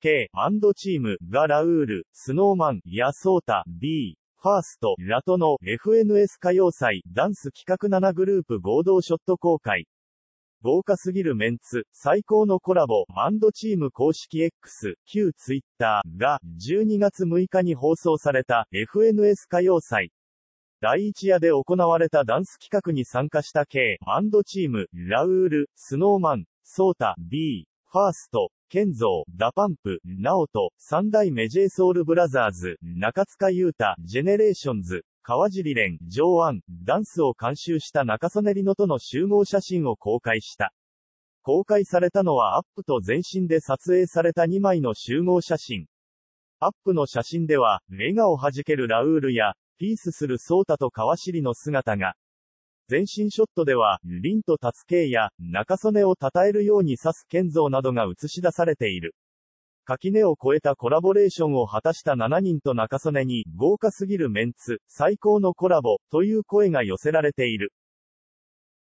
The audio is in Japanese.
K、&TEAM、がラウール、 Snow Man、や SOTA、BE:FIRST、らとの FNS 歌謡祭、ダンス企画7グループ合同ショット公開。豪華すぎるメンツ、最高のコラボ、&TEAM 公式 X、旧 Twitter が、12月6日に放送された FNS 歌謡祭。第一夜で行われたダンス企画に参加した K、チーム、ラウール、スノーマン、ソータ、B、ファースト、ケンゾー、ダパンプ、ナオト、三代メジェイソウルブラザーズ、中塚優太、ジェネレーションズ、川尻蓮、上腕、ダンスを監修した仲宗根梨乃との集合写真を公開した。公開されたのはアップと全身で撮影された2枚の集合写真。アップの写真では、笑顔弾けるラウールや、ピースするソータと川尻の姿が。全身ショットでは、凛と達慶や、中曽根を称えるように指す剣像などが映し出されている。垣根を越えたコラボレーションを果たした7人と中曽根に、豪華すぎるメンツ、最高のコラボ、という声が寄せられている。